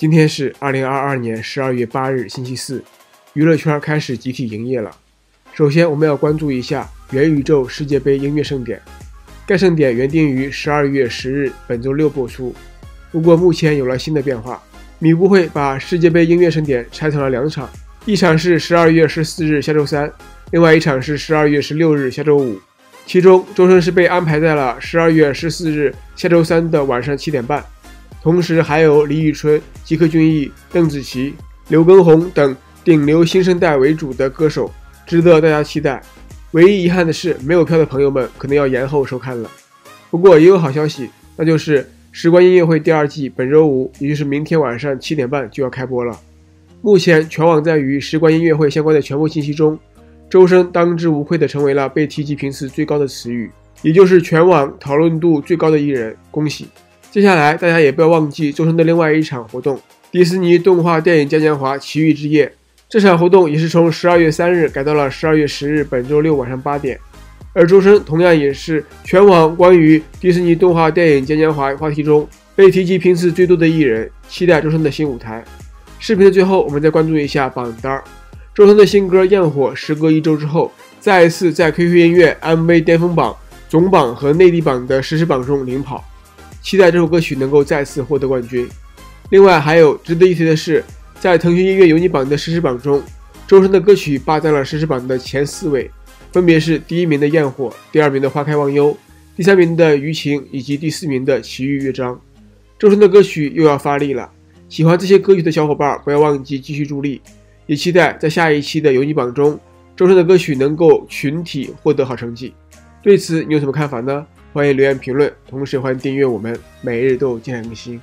今天是二零二二年十二月八日，星期四，娱乐圈开始集体营业了。首先，我们要关注一下元宇宙世界杯音乐盛典。该盛典原定于十二月十日，本周六播出。不过，目前有了新的变化，米布会把世界杯音乐盛典拆成了两场，一场是十二月十四日下周三，另外一场是十二月十六日下周五。其中，周深是被安排在了十二月十四日下周三的晚上七点半。同时还有李宇春、吉克隽逸、邓紫棋、刘畊宏等顶流新生代为主的歌手，值得大家期待。唯一遗憾的是，没有票的朋友们可能要延后收看了。不过也有好消息，那就是《时光音乐会》第二季本周五，也就是明天晚上七点半就要开播了。目前全网在与《时光音乐会》相关的全部信息中，周深当之无愧的成为了被提及频次最高的词语，也就是全网讨论度最高的艺人。恭喜！接下来，大家也不要忘记周深的另外一场活动——迪士尼动画电影嘉年华奇遇之夜。这场活动也是从十二月三日改到了十二月十日，本周六晚上八点。而周深同样也是全网关于迪士尼动画电影嘉年华话题中被提及频次最多的艺人。期待周深的新舞台。视频的最后，我们再关注一下榜单。周深的新歌《焰火》时隔一周之后，再一次在 QQ 音乐 MV 巅峰榜、总榜和内地榜的实时榜中领跑。期待这首歌曲能够再次获得冠军。另外，还有值得一提的是，在腾讯音乐有你榜的实时榜中，周深的歌曲霸占了实时榜的前四位，分别是第一名的《焰火》，第二名的《花开忘忧》，第三名的《余情》，以及第四名的《奇遇乐章》。周深的歌曲又要发力了，喜欢这些歌曲的小伙伴不要忘记继续助力，也期待在下一期的有你榜中，周深的歌曲能够群体获得好成绩。对此，你有什么看法呢？欢迎留言评论，同时欢迎订阅我们，每日都有精彩更新。